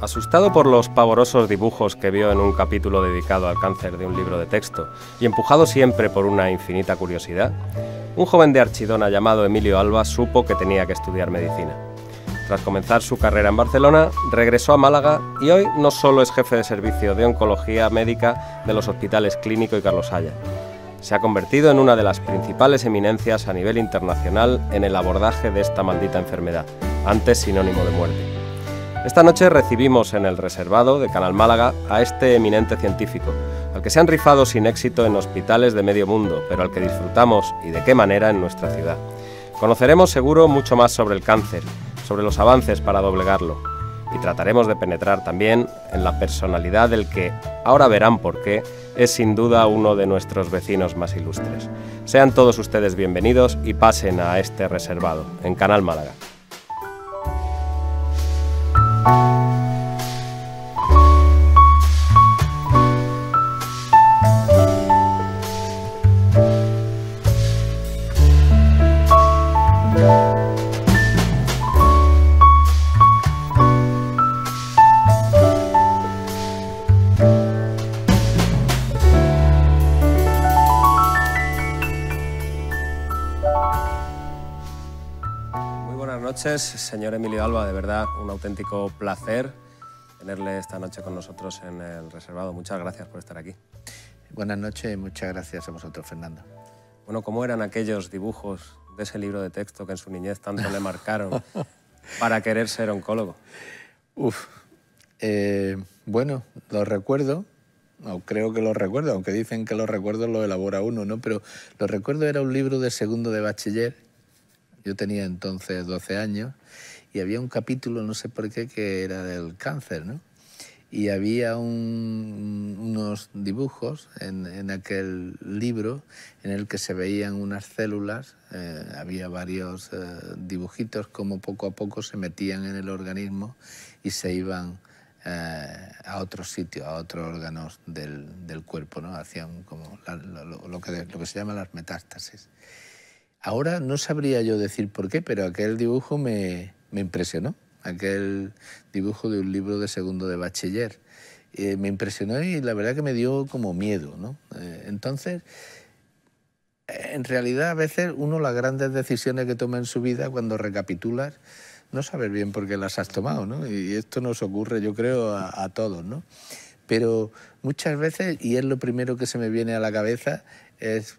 Asustado por los pavorosos dibujos que vio en un capítulo dedicado al cáncer de un libro de texto y empujado siempre por una infinita curiosidad, un joven de Archidona llamado Emilio Alba supo que tenía que estudiar medicina. Tras comenzar su carrera en Barcelona, regresó a Málaga y hoy no solo es jefe de servicio de oncología médica de los hospitales Clínico y Carlos Haya. Se ha convertido en una de las principales eminencias a nivel internacional en el abordaje de esta maldita enfermedad, antes sinónimo de muerte. Esta noche recibimos en el reservado de Canal Málaga a este eminente científico, al que se han rifado sin éxito en hospitales de medio mundo, pero al que disfrutamos y de qué manera en nuestra ciudad. Conoceremos seguro mucho más sobre el cáncer, sobre los avances para doblegarlo, y trataremos de penetrar también en la personalidad del que, ahora verán por qué, es sin duda uno de nuestros vecinos más ilustres. Sean todos ustedes bienvenidos y pasen a este reservado en Canal Málaga. Noches, señor Emilio Alba, de verdad un auténtico placer tenerle esta noche con nosotros en el reservado. Muchas gracias por estar aquí. Buenas noches y muchas gracias a vosotros, Fernando. Bueno, ¿cómo eran aquellos dibujos de ese libro de texto que en su niñez tanto le marcaron para querer ser oncólogo? Uf, eh, bueno, lo recuerdo, o creo que lo recuerdo, aunque dicen que los recuerdos los elabora uno, ¿no? Pero lo recuerdo era un libro de segundo de bachiller, yo tenía entonces 12 años, y había un capítulo, no sé por qué, que era del cáncer, ¿no? Y había un- unos dibujos en, en aquel libro en el que se veían unas células, eh, había varios eh, dibujitos, como poco a poco se metían en el organismo y se iban eh, a otros sitios, a otros órganos del, del cuerpo, ¿no? Hacían como la- lo, lo que, lo que se llama las metástasis. Ahora no sabría yo decir por qué, pero aquel dibujo me, me impresionó. Aquel dibujo de un libro de segundo de bachiller. Eh, me impresionó y la verdad que me dio como miedo. ¿no? Eh, entonces, en realidad a veces uno las grandes decisiones que toma en su vida cuando recapitulas no sabes bien por qué las has tomado, ¿no? Y esto nos ocurre, yo creo, a, a todos, ¿no? Pero muchas veces, y es lo primero que se me viene a la cabeza, es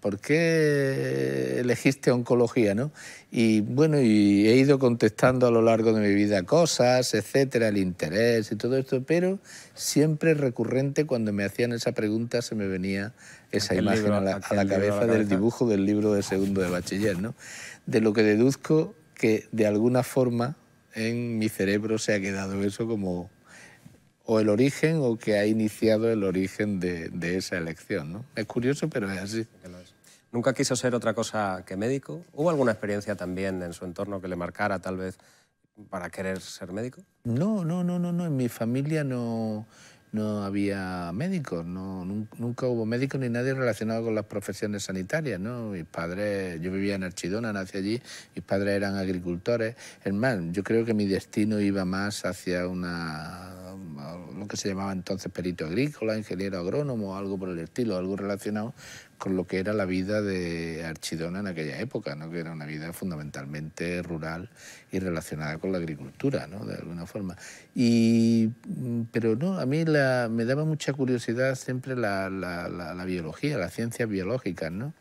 ¿por qué elegiste oncología, no? Y bueno, y he ido contestando a lo largo de mi vida cosas, etcétera, el interés y todo esto, pero siempre recurrente cuando me hacían esa pregunta se me venía esa Aquel imagen libro- a la, a aquel la libro a la cabeza del dibujo del libro de segundo de bachiller, ¿no? De lo que deduzco que de alguna forma en mi cerebro se ha quedado eso como o el origen o que ha iniciado el origen de, de esa elección, ¿no? Es curioso, pero es así. ¿Nunca quiso ser otra cosa que médico? ¿Hubo alguna experiencia también en su entorno que le marcara tal vez para querer ser médico? No, no, no, no, no. En mi familia no, no había médicos, no, nun- nunca hubo médicos ni nadie relacionado con las profesiones sanitarias, ¿no? Mis padres, yo vivía en Archidona, nací allí, mis padres eran agricultores. Es más, yo creo que mi destino iba más hacia una lo que se llamaba entonces perito agrícola, ingeniero agrónomo, algo por el estilo, algo relacionado con lo que era la vida de Archidona en aquella época, ¿no? que era una vida fundamentalmente rural y relacionada con la agricultura, ¿no? de alguna forma. Y, mm, pero no, a mí la- me daba mucha curiosidad siempre la, la- la- biología, las ciencias biológicas, ¿no?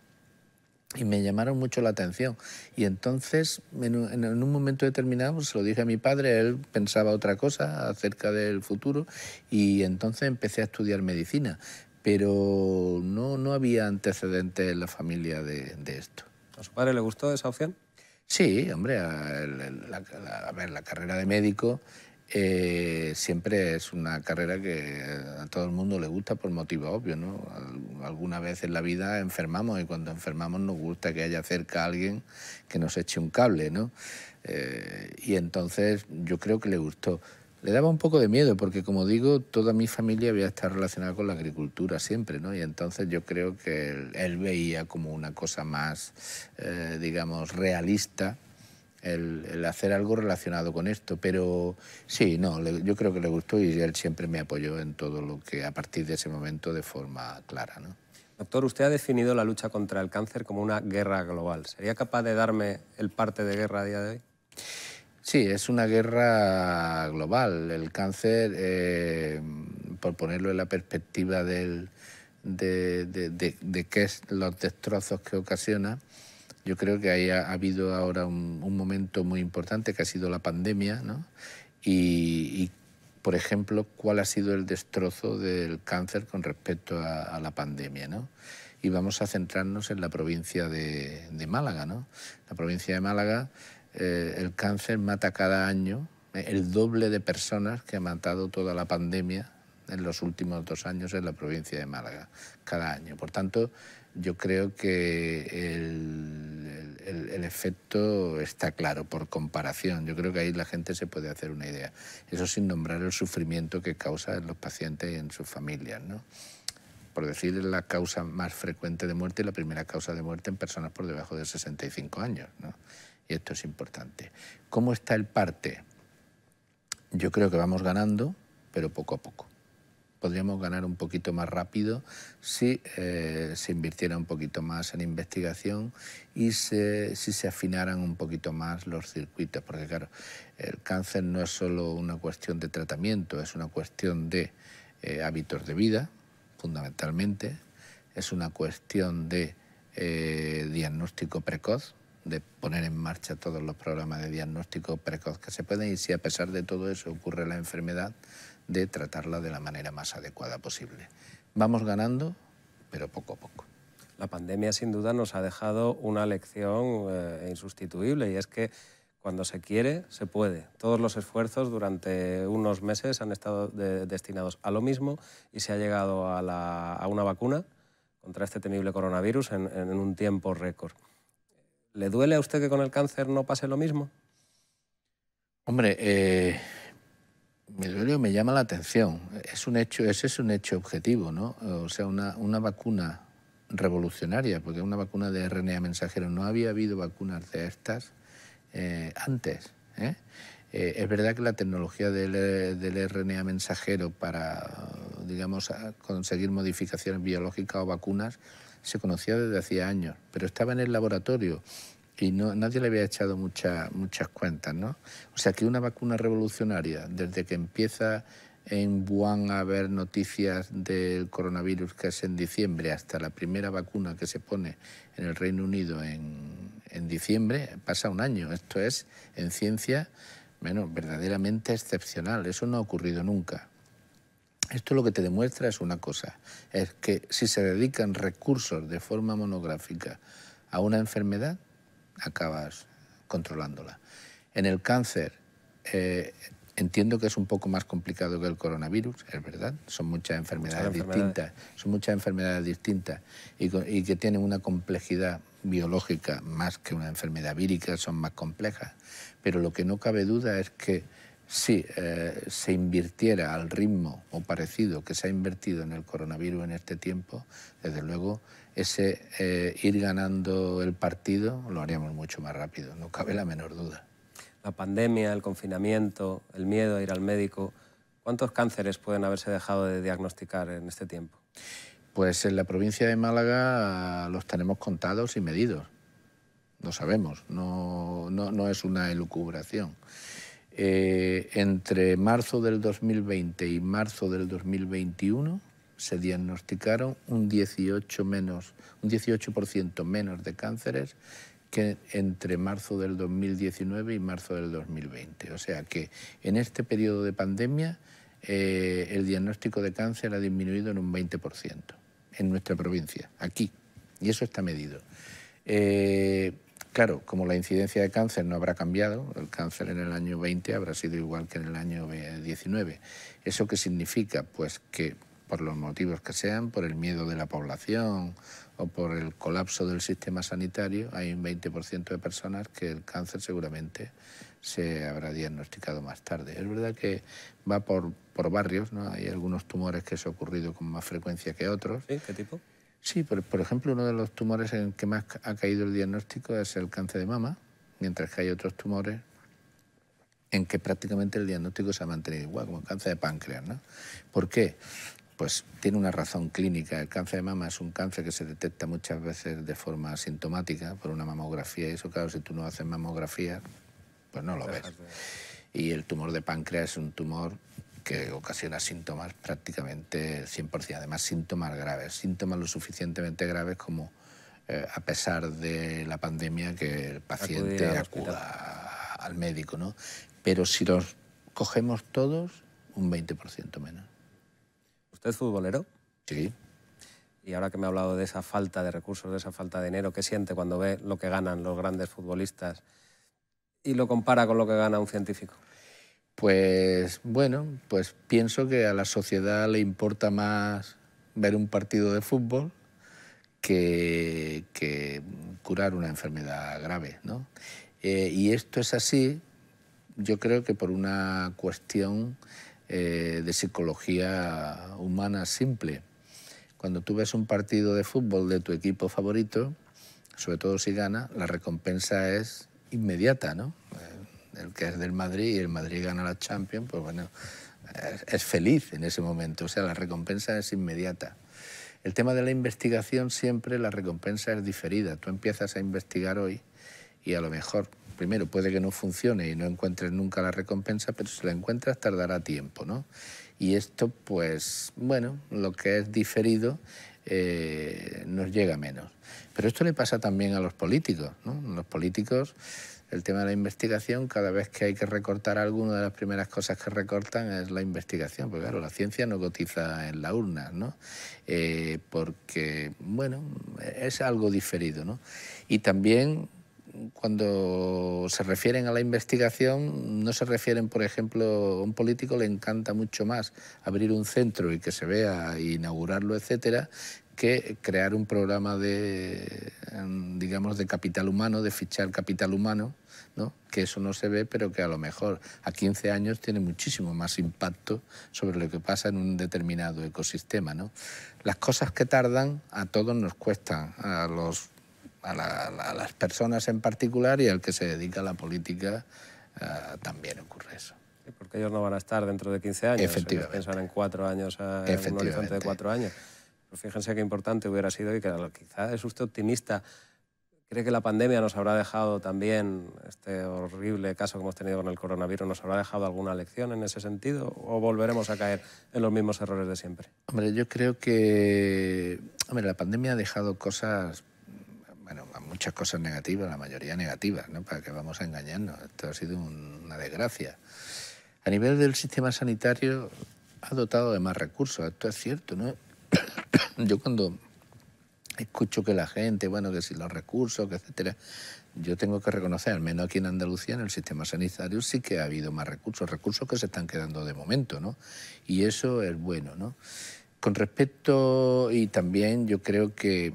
Y me llamaron mucho la atención. Y entonces, en un, en un momento determinado, pues, se lo dije a mi padre, él pensaba otra cosa acerca del futuro, y entonces empecé a estudiar medicina. Pero no, no había antecedentes en la familia de, de esto. ¿A su padre le gustó esa opción? Sí, hombre, a, la- a ver, la carrera de médico eh, siempre es una carrera que a todo el mundo le gusta por motivo obvio, ¿no? Al- Alguna vez en la vida enfermamos y cuando enfermamos nos gusta que haya cerca alguien que nos eche un cable, ¿no? Eh, y entonces yo creo que le gustó. Le daba un poco de miedo porque, como digo, toda mi familia había estado relacionada con la agricultura siempre, ¿no? Y entonces yo creo que él, él veía como una cosa más, eh, digamos, realista el, hacer algo relacionado con esto. Pero sí, no, yo creo que le gustó y él siempre me apoyó en todo lo que a partir de ese momento de forma clara. ¿no? Doctor, usted ha definido la lucha contra el cáncer como una guerra global. ¿Sería capaz de darme el parte de guerra a día de hoy? Sí, es una guerra global. El cáncer, eh, por ponerlo en la perspectiva del, de, de, qué es los destrozos que ocasiona, yo creo que ahí ha, habido ahora un, momento muy importante que ha sido la pandemia, ¿no? Y, por ejemplo, cuál ha sido el destrozo del cáncer con respecto a, la pandemia, ¿no? Y vamos a centrarnos en la provincia de, Málaga, ¿no? La provincia de Málaga, eh, el cáncer mata cada año el doble de personas que ha matado toda la pandemia en los últimos dos años en la provincia de Málaga, cada año. Por tanto, yo creo que el, efecto está claro por comparación. Yo creo que ahí la gente se puede hacer una idea. Eso sin nombrar el sufrimiento que causa en los pacientes y en sus familias. ¿no? Por decir, es la causa más frecuente de muerte y la primera causa de muerte en personas por debajo de 65 años. ¿no? Y esto es importante. ¿Cómo está el parte? Yo creo que vamos ganando, pero poco a poco podríamos ganar un poquito más rápido si eh, se invirtiera un poquito más en investigación y si se afinaran un poquito más los circuitos, porque claro, el cáncer no es solo una cuestión de tratamiento, es una cuestión de eh, hábitos de vida, fundamentalmente, es una cuestión de eh, diagnóstico precoz, de poner en marcha todos los programas de diagnóstico precoz que se pueden y si a pesar de todo eso ocurre la enfermedad, de tratarla de la manera más adecuada posible. Vamos ganando, pero poco a poco. La pandemia sin duda nos ha dejado una lección eh, insustituible y es que cuando se quiere, se puede. Todos los esfuerzos durante unos meses han estado destinados a lo mismo y se ha llegado a, una vacuna contra este temible coronavirus en, un tiempo récord. ¿Le duele a usted que con el cáncer no pase lo mismo? Hombre, eh, me me llama la atención. Es un hecho, ese es un hecho objetivo, ¿no? O sea, una, una vacuna revolucionaria, porque una vacuna de RNA mensajero. No había habido vacunas de estas eh, antes. ¿eh? Eh, es verdad que la tecnología del, del, RNA mensajero para, digamos, conseguir modificaciones biológicas o vacunas se conocía desde hacía años, pero estaba en el laboratorio y no, nadie le había echado mucha, muchas cuentas, ¿no? O sea que una vacuna revolucionaria, desde que empieza en Wuhan a haber noticias del coronavirus, que es en diciembre, hasta la primera vacuna que se pone en el Reino Unido en, en diciembre, pasa un año. Esto es, en ciencia, bueno, verdaderamente excepcional. Eso no ha ocurrido nunca. Esto lo que te demuestra es una cosa, es que si se dedican recursos de forma monográfica a una enfermedad, acabas controlándola. En el cáncer, eh, entiendo que es un poco más complicado que el coronavirus, es verdad, son muchas enfermedades, distintas, son muchas enfermedades distintas y, que tienen una complejidad biológica más que una enfermedad vírica, son más complejas. Pero lo que no cabe duda es que si eh, se invirtiera al ritmo o parecido que se ha invertido en el coronavirus en este tiempo, desde luego ese eh, ir ganando el partido lo haríamos mucho más rápido, no cabe la menor duda. La pandemia, el confinamiento, el miedo a ir al médico, ¿cuántos cánceres pueden haberse dejado de diagnosticar en este tiempo? Pues en la provincia de Málaga los tenemos contados y medidos. Lo sabemos, no, no, es una elucubración. Eh, entre marzo del 2020 y marzo del 2021 se diagnosticaron un 18 menos, un 18% menos de cánceres que entre marzo del 2019 y marzo del 2020. O sea que en este periodo de pandemia eh, el diagnóstico de cáncer ha disminuido en un 20% en nuestra provincia, aquí, y eso está medido. Eh, claro, como la incidencia de cáncer no habrá cambiado, el cáncer en el año 20 habrá sido igual que en el año 19. ¿Eso qué significa? Pues que por los motivos que sean, por el miedo de la población o por el colapso del sistema sanitario, hay un 20% de personas que el cáncer seguramente se habrá diagnosticado más tarde. Es verdad que va por, por barrios, ¿no? Hay algunos tumores que se ha ocurrido con más frecuencia que otros. ¿Sí? ¿Qué tipo? Sí, por, por ejemplo, uno de los tumores en que más ha caído el diagnóstico es el cáncer de mama, mientras que hay otros tumores en que prácticamente el diagnóstico se ha mantenido igual, como el cáncer de páncreas. ¿no? ¿Por qué? Pues tiene una razón clínica. El cáncer de mama es un cáncer que se detecta muchas veces de forma asintomática por una mamografía y eso, claro, si tú no haces mamografía, pues no lo ves. Y el tumor de páncreas es un tumor que ocasiona síntomas prácticamente 100%, además síntomas graves, síntomas lo suficientemente graves como eh, a pesar de la pandemia que el paciente acuda al médico, ¿no? Pero si los cogemos todos, un 20% menos. ¿Usted es futbolero? Sí. Y ahora que me ha hablado de esa falta de recursos, de esa falta de dinero, ¿qué siente cuando ve lo que ganan los grandes futbolistas y lo compara con lo que gana un científico? Pues bueno, pues pienso que a la sociedad le importa más ver un partido de fútbol que, curar una enfermedad grave. ¿no? Eh, y esto es así, yo creo que por una cuestión eh, de psicología humana simple. Cuando tú ves un partido de fútbol de tu equipo favorito, sobre todo si gana, la recompensa es inmediata, ¿no? el que es del Madrid y el Madrid gana la Champions, pues bueno, es, feliz en ese momento, o sea, la recompensa es inmediata. El tema de la investigación siempre la recompensa es diferida. Tú empiezas a investigar hoy y a lo mejor, primero puede que no funcione y no encuentres nunca la recompensa, pero si la encuentras tardará tiempo, ¿no? Y esto, pues, bueno, lo que es diferido eh, nos llega menos. Pero esto le pasa también a los políticos, ¿no? Los políticos el tema de la investigación, cada vez que hay que recortar algo, una de las primeras cosas que recortan es la investigación, porque claro, la ciencia no cotiza en la urna, ¿no? Eh, porque, bueno, es algo diferido, ¿no? Y también cuando se refieren a la investigación, no se refieren, por ejemplo, a un político le encanta mucho más abrir un centro y que se vea, inaugurarlo, etcétera, que crear un programa de, digamos, de capital humano, de fichar capital humano, ¿no? que eso no se ve, pero que a lo mejor a 15 años tiene muchísimo más impacto sobre lo que pasa en un determinado ecosistema. ¿no? Las cosas que tardan a todos nos cuestan, a, los, a, las personas en particular y al que se dedica a la política eh, también ocurre eso. porque ellos no van a estar dentro de 15 años, Efectivamente. piensan en cuatro años, en un horizonte de cuatro años. Pues fíjense qué importante hubiera sido y que quizá es usted optimista. ¿Cree que la pandemia nos habrá dejado también, este horrible caso que hemos tenido con el coronavirus, nos habrá dejado alguna lección en ese sentido o volveremos a caer en los mismos errores de siempre? Hombre, yo creo que hombre, la pandemia ha dejado cosas, bueno, muchas cosas negativas, la mayoría negativas, ¿no? Para que vamos a engañarnos. Esto ha sido una desgracia. A nivel del sistema sanitario ha dotado de más recursos, esto es cierto, ¿no? yo cuando escucho que la gente, bueno, que si los recursos, que etcétera, yo tengo que reconocer, al menos aquí en Andalucía, en el sistema sanitario, sí que ha habido más recursos, recursos que se están quedando de momento, ¿no? Y eso es bueno, ¿no? Con respecto, y también yo creo que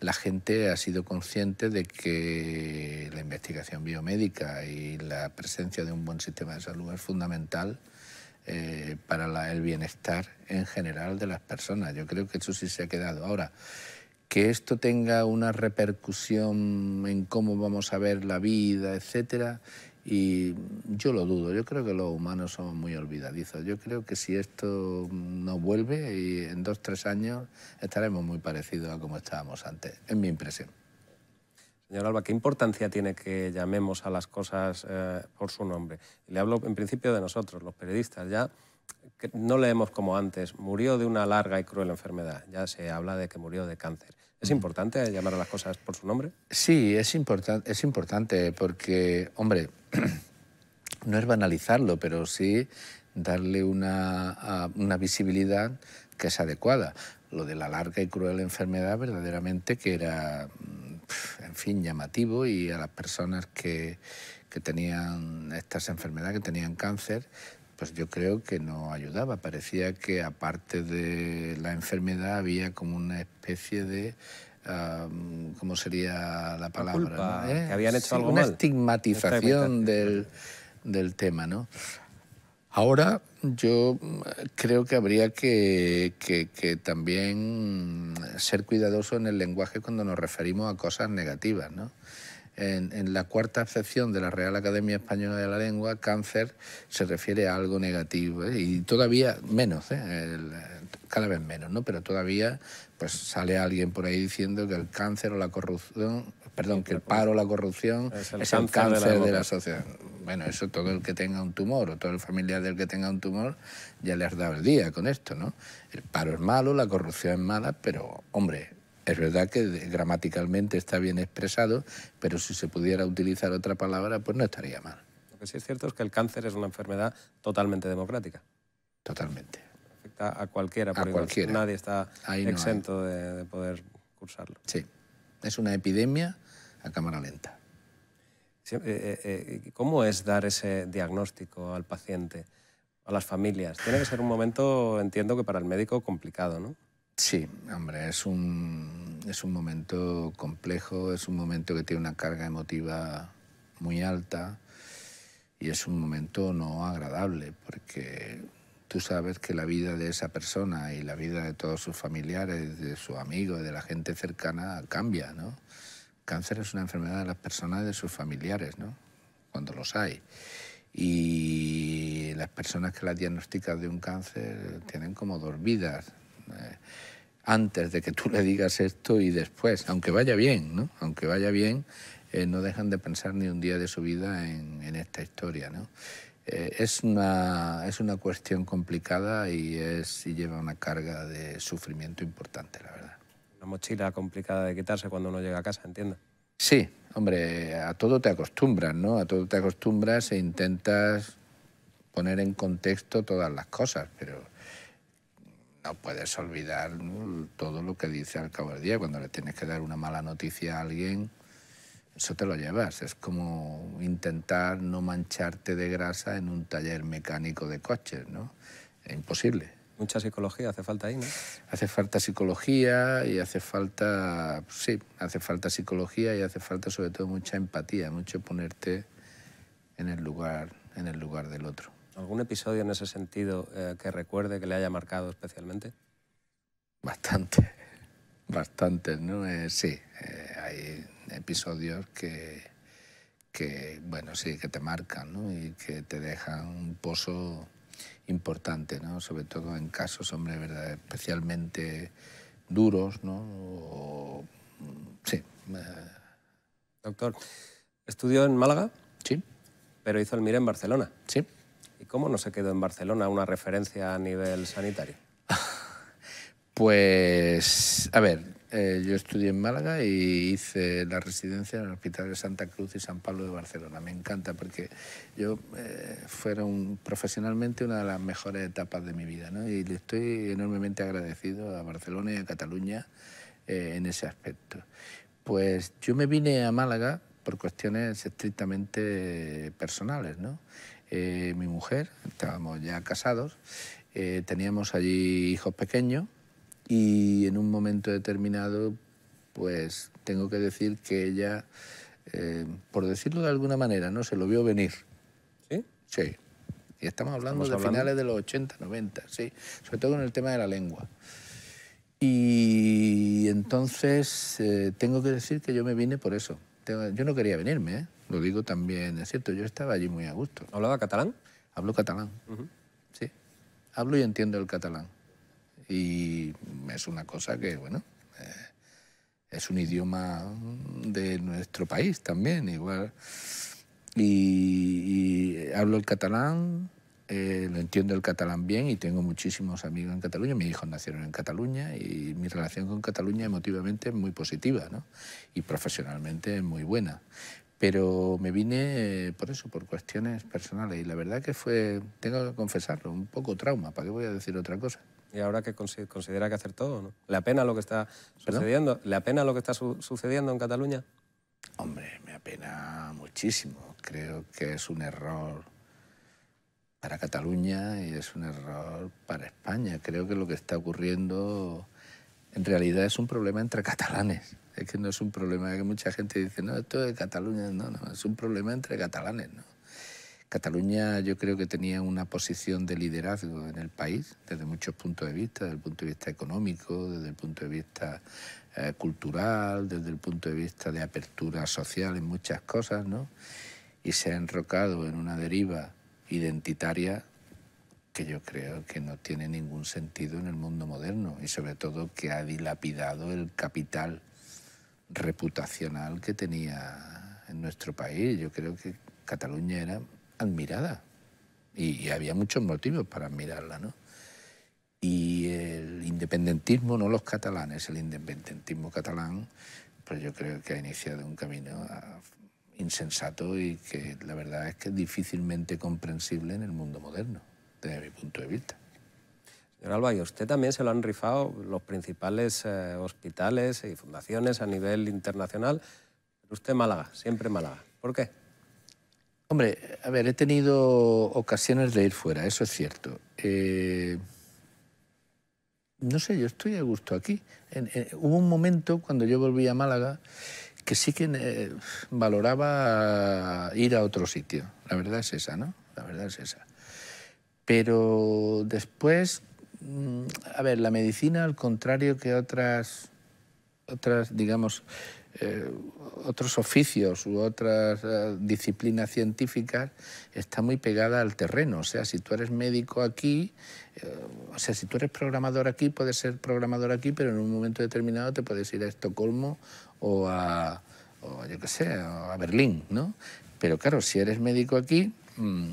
la gente ha sido consciente de que la investigación biomédica y la presencia de un buen sistema de salud es fundamental eh, para el bienestar en general de las personas. Yo creo que eso sí se ha quedado. Ahora, que esto tenga una repercusión en cómo vamos a ver la vida, etcétera, y yo lo dudo. Yo creo que los humanos somos muy olvidadizos. Yo creo que si esto no vuelve y en dos tres años estaremos muy parecidos a como estábamos antes. Es mi impresión. Señor Alba, ¿qué importancia tiene que llamemos a las cosas eh, por su nombre? le hablo en principio de nosotros, los periodistas. Ya no leemos como antes, murió de una larga y cruel enfermedad. Ya se habla de que murió de cáncer. ¿Es importante llamar a las cosas por su nombre? Sí, es, importante es importante porque, hombre, no es banalizarlo, pero sí darle una, una visibilidad que es adecuada. Lo de la larga y cruel enfermedad verdaderamente que era en fin, llamativo y a las personas que, que tenían estas enfermedades, que tenían cáncer, pues yo creo que no ayudaba. Parecía que aparte de la enfermedad había como una especie de... ¿Cómo sería la palabra? ¿Eh? Que habían hecho algo Una estigmatización del, del tema, ¿no? Ahora yo creo que habría que, también ser cuidadoso en el lenguaje cuando nos referimos a cosas negativas. ¿no? En, la cuarta acepción de la Real Academia Española de la Lengua, cáncer se refiere a algo negativo ¿eh? y todavía menos, ¿eh? Cada vez menos, ¿no? Pero todavía pues sale alguien por ahí diciendo que el cáncer o la corrupción, perdón, que el paro o la corrupción es el, cáncer, de, la sociedad. Bueno, eso todo el que tenga un tumor o todo el familiar del que tenga un tumor ya le has dado el día con esto, ¿no? El paro es malo, la corrupción es mala, pero hombre, es verdad que gramaticalmente está bien expresado, pero si se pudiera utilizar otra palabra, pues no estaría mal. Lo que sí es cierto es que el cáncer es una enfermedad totalmente democrática. Totalmente. Afecta a cualquiera, a cualquiera. nadie está exento de, poder cursarlo. Sí, es una epidemia a cámara lenta. Eh, eh, eh, ¿Cómo es dar ese diagnóstico al paciente, a las familias? Tiene que ser un momento, entiendo que para el médico complicado, ¿no? Sí, hombre, es un, es un momento complejo, es un momento que tiene una carga emotiva muy alta y es un momento no agradable porque tú sabes que la vida de esa persona y la vida de todos sus familiares, de sus amigos, de la gente cercana cambia, ¿no? Cáncer es una enfermedad de las personas y de sus familiares, ¿no? Cuando los hay. Y las personas que la diagnostican de un cáncer tienen como dos vidas eh, antes de que tú le digas esto y después, aunque vaya bien, ¿no? Aunque vaya bien, eh, no dejan de pensar ni un día de su vida en, esta historia, ¿no? Eh, es, una, es una cuestión complicada y, es, y lleva una carga de sufrimiento importante, la verdad. Una mochila complicada de quitarse cuando uno llega a casa, entiendo. Sí, hombre, a todo te acostumbras, ¿no? A todo te acostumbras e intentas poner en contexto todas las cosas, pero no puedes olvidar todo lo que dice al cabo del día. Cuando le tienes que dar una mala noticia a alguien, eso te lo llevas. Es como intentar no mancharte de grasa en un taller mecánico de coches, ¿no? Es imposible. Mucha psicología hace falta ahí, ¿no? Hace falta psicología y hace falta, sí, hace falta psicología y hace falta sobre todo mucha empatía, mucho ponerte en el lugar, en el lugar del otro. ¿Algún episodio en ese sentido eh, que recuerde que le haya marcado especialmente? Bastante, bastante, ¿no? Eh, sí, eh, hay episodios que, que, bueno, sí, que te marcan, ¿no? Y que te dejan un pozo importante, ¿no? Sobre todo en casos, hombre, ¿verdad? especialmente duros, ¿no? sí. Doctor, ¿estudió en Málaga? Sí. Pero hizo el MIR en Barcelona. Sí. ¿Y cómo no se quedó en Barcelona una referencia a nivel sanitario? Pues, a ver, eh, yo estudié en Málaga y hice la residencia en el Hospital de Santa Cruz y San Pablo de Barcelona. Me encanta porque yo eh, fueron profesionalmente una de las mejores etapas de mi vida ¿no? y le estoy enormemente agradecido a Barcelona y a Cataluña eh, en ese aspecto. Pues yo me vine a Málaga por cuestiones estrictamente personales, ¿no? Eh, mi mujer, estábamos ya casados, teníamos allí hijos pequeños y en un momento determinado, pues tengo que decir que ella, eh, por decirlo de alguna manera, no se lo vio venir. ¿Sí? Sí. Y estamos hablando de finales de los 80, 90, sí, sobre todo en el tema de la lengua. Y entonces tengo que decir que yo me vine por eso. Yo no quería venirme, ¿eh? lo digo también, es cierto, yo estaba allí muy a gusto. ¿Hablaba catalán? Hablo catalán, sí. Hablo y entiendo el catalán. Y es una cosa que, bueno, eh, es un idioma de nuestro país también, igual. y hablo el catalán, eh, lo entiendo el catalán bien y tengo muchísimos amigos en Cataluña. Mis hijos nacieron en Cataluña y mi relación con Cataluña emotivamente es muy positiva ¿no? y profesionalmente es muy buena. Pero me vine eh, por eso, por cuestiones personales y la verdad que fue, tengo que confesarlo, un poco trauma, ¿para qué voy a decir otra cosa? Y ahora que considera que hacer todo, ¿no? ¿Le apena lo que está sucediendo? ¿Le apena lo que está sucediendo en Cataluña? Hombre, me apena muchísimo. Creo que es un error para Cataluña y es un error para España. Creo que lo que está ocurriendo en realidad es un problema entre catalanes. Es que no es un problema que mucha gente dice, no, esto de Cataluña, no, no, es un problema entre catalanes. ¿no? Cataluña yo creo que tenía una posición de liderazgo en el país desde muchos puntos de vista, desde el punto de vista económico, desde el punto de vista eh, cultural, desde el punto de vista de apertura social en muchas cosas, ¿no? Y se ha enrocado en una deriva identitaria que yo creo que no tiene ningún sentido en el mundo moderno y sobre todo que ha dilapidado el capital reputacional que tenía en nuestro país. Yo creo que Cataluña era admirada y, había muchos motivos para admirarla, ¿no? Y el independentismo, no los catalanes, el independentismo catalán, pues yo creo que ha iniciado un camino ah, insensato y que la verdad es que es difícilmente comprensible en el mundo moderno, desde mi punto de vista. Señor Alba, y usted también se lo han rifado los principales eh, hospitales y fundaciones a nivel internacional, pero usted Málaga, siempre Málaga. ¿Por qué? Hombre, a ver, he tenido ocasiones de ir fuera, eso es cierto. Eh, no sé, yo estoy a gusto aquí. hubo un momento cuando yo volví a Málaga que sí que eh, valoraba ir a otro sitio. La verdad es esa, ¿no? La verdad es esa. Pero después, mm, a ver, la medicina, al contrario que otras, otras digamos, eh, otros oficios u otras eh, disciplinas científicas está muy pegada al terreno. O sea, si tú eres médico aquí, eh, o sea, si tú eres programador aquí, puedes ser programador aquí, pero en un momento determinado te puedes ir a Estocolmo o a, yo qué sé, a Berlín, ¿no? Pero claro, si eres médico aquí, mm,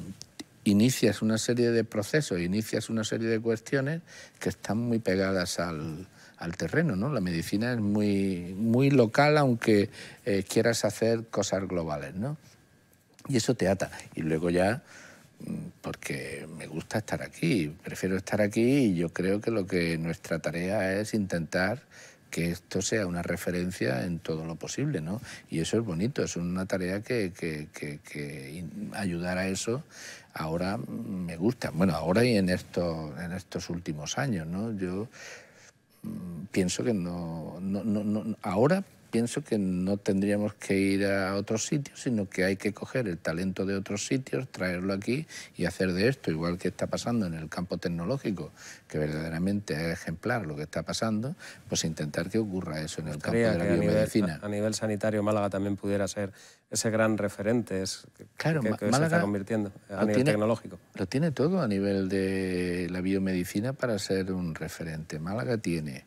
inicias una serie de procesos, inicias una serie de cuestiones que están muy pegadas al, al terreno, ¿no? La medicina es muy, muy local, aunque eh, quieras hacer cosas globales, ¿no? Y eso te ata. Y luego ya, mm, porque me gusta estar aquí, prefiero estar aquí y yo creo que lo que nuestra tarea es intentar que esto sea una referencia en todo lo posible, ¿no? Y eso es bonito, es una tarea que, que, que, ayudar a eso ahora me gusta. Bueno, ahora y en estos, en estos últimos años, ¿no? Yo pienso que no, no, no, ahora pienso que no tendríamos que ir a otros sitios, sino que hay que coger el talento de otros sitios, traerlo aquí y hacer de esto, igual que está pasando en el campo tecnológico, que verdaderamente es ejemplar lo que está pasando, pues intentar que ocurra eso en el campo de la biomedicina. A nivel, sanitario, Málaga también pudiera ser ese gran referente es, claro, que, se está convirtiendo a nivel tecnológico. Lo tiene todo a nivel de la biomedicina para ser un referente. Málaga tiene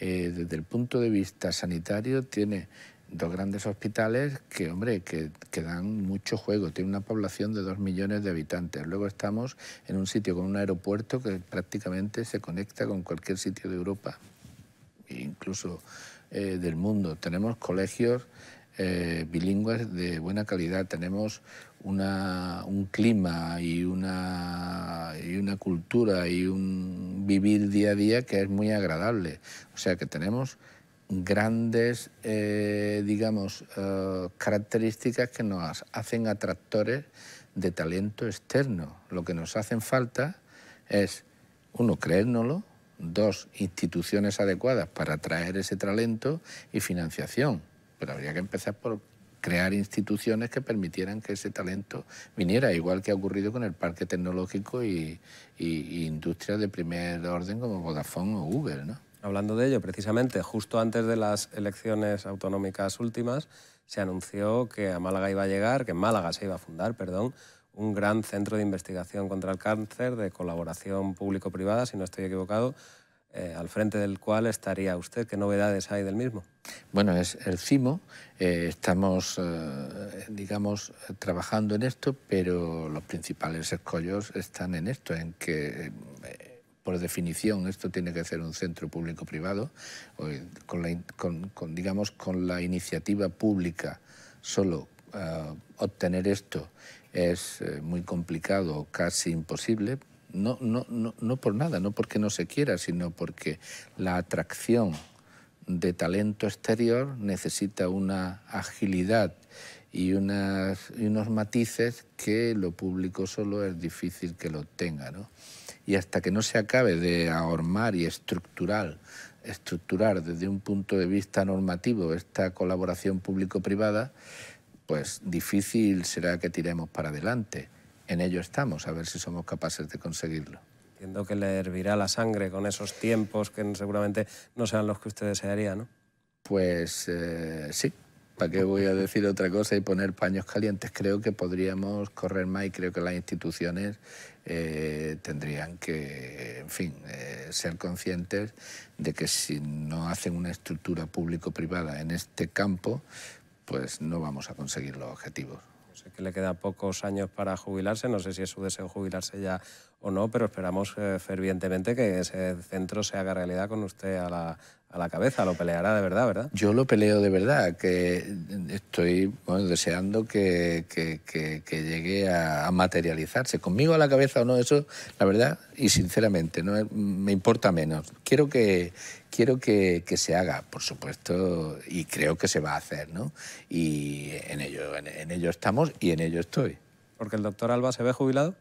eh, desde el punto de vista sanitario tiene dos grandes hospitales que, hombre, que, dan mucho juego. Tiene una población de dos millones de habitantes. Luego estamos en un sitio con un aeropuerto que prácticamente se conecta con cualquier sitio de Europa, incluso eh, del mundo. Tenemos colegios eh, bilingües de buena calidad. Tenemos una, un clima y una, y una cultura y un vivir día a día que es muy agradable. O sea que tenemos grandes, eh, digamos, eh, características que nos hacen atractores de talento externo. Lo que nos hacen falta es, uno, creérnoslo, dos, instituciones adecuadas para atraer ese talento y financiación pero habría que empezar por crear instituciones que permitieran que ese talento viniera, igual que ha ocurrido con el parque tecnológico y, industrias de primer orden como Vodafone o Google. ¿no? Hablando de ello, precisamente, justo antes de las elecciones autonómicas últimas, se anunció que a Málaga iba a llegar, que en Málaga se iba a fundar, perdón, un gran centro de investigación contra el cáncer de colaboración público-privada, si no estoy equivocado, eh, al frente del cual estaría usted. ¿Qué novedades hay del mismo? Bueno, es el CIMO. Eh, estamos, eh, digamos, trabajando en esto, pero los principales escollos están en esto, en que por definición esto tiene que ser un centro público-privado, con, con, digamos, con la iniciativa pública solo obtener esto es muy complicado, casi imposible, no, no, no, no por nada, no porque no se quiera, sino porque la atracción de talento exterior necesita una agilidad y, unas, y unos matices que lo público solo es difícil que lo tenga. ¿no? Y hasta que no se acabe de ahormar y estructurar, estructurar desde un punto de vista normativo esta colaboración público-privada, pues difícil será que tiremos para adelante en ello estamos, a ver si somos capaces de conseguirlo. Entiendo que le hervirá la sangre con esos tiempos que seguramente no sean los que usted desearía, ¿no? Pues eh, sí, ¿para qué voy a decir otra cosa y poner paños calientes? Creo que podríamos correr más y creo que las instituciones eh, tendrían que, en fin, eh, ser conscientes de que si no hacen una estructura público-privada en este campo, pues no vamos a conseguir los objetivos. Que le queda pocos años para jubilarse, no sé si es su deseo jubilarse ya o no, pero esperamos eh, fervientemente que ese centro se haga realidad con usted a la, a la cabeza, lo peleará de verdad, ¿verdad? Yo lo peleo de verdad, que estoy deseando que, llegue a, materializarse. Conmigo a la cabeza o no, eso, la verdad, y sinceramente, no me importa menos. Quiero que, quiero que, se haga, por supuesto, y creo que se va a hacer, ¿no? Y en ello, en ello estamos y en ello estoy. ¿Porque el doctor Alba se ve jubilado?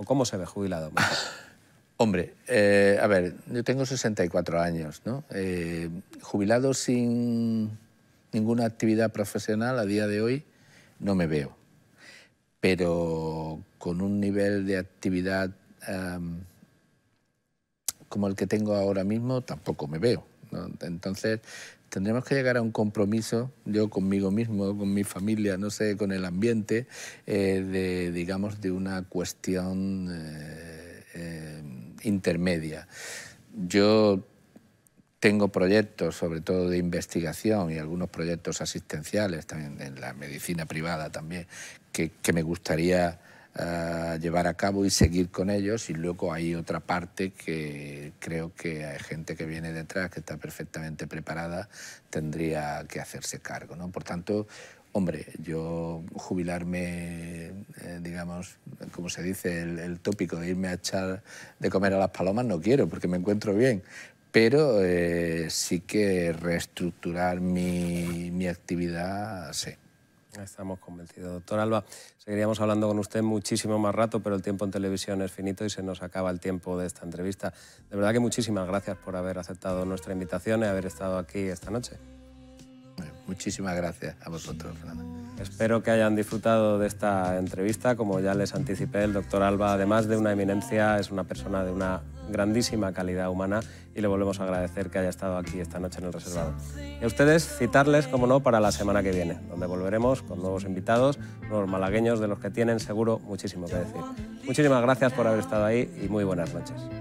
¿O cómo se ve jubilado? Hombre, eh, a ver, yo tengo 64 años, ¿no? Eh, jubilado sin ninguna actividad profesional a día de hoy no me veo, pero con un nivel de actividad como el que tengo ahora mismo tampoco me veo. Entonces tendremos que llegar a un compromiso, yo conmigo mismo, con mi familia, no sé, con el ambiente, eh, de, digamos, de una cuestión intermedia. Yo tengo proyectos, sobre todo de investigación y algunos proyectos asistenciales, también en la medicina privada también, que, me gustaría llevar a cabo y seguir con ellos. Y luego hay otra parte que creo que hay gente que viene detrás, que está perfectamente preparada, tendría que hacerse cargo. ¿no? Por tanto, Hombre, yo jubilarme, eh, digamos, como se dice, el, tópico de irme a echar de comer a las palomas no quiero porque me encuentro bien, pero eh, sí que reestructurar mi, mi actividad, sí. Estamos convencidos. Doctor Alba, seguiríamos hablando con usted muchísimo más rato, pero el tiempo en televisión es finito y se nos acaba el tiempo de esta entrevista. De verdad que muchísimas gracias por haber aceptado nuestra invitación y haber estado aquí esta noche. Muchísimas gracias a vosotros, Fernando. Espero que hayan disfrutado de esta entrevista. Como ya les anticipé, el doctor Alba, además de una eminencia, es una persona de una grandísima calidad humana y le volvemos a agradecer que haya estado aquí esta noche en el reservado. Y a ustedes citarles, como no, para la semana que viene, donde volveremos con nuevos invitados, nuevos malagueños de los que tienen seguro muchísimo que decir. Muchísimas gracias por haber estado ahí y muy buenas noches.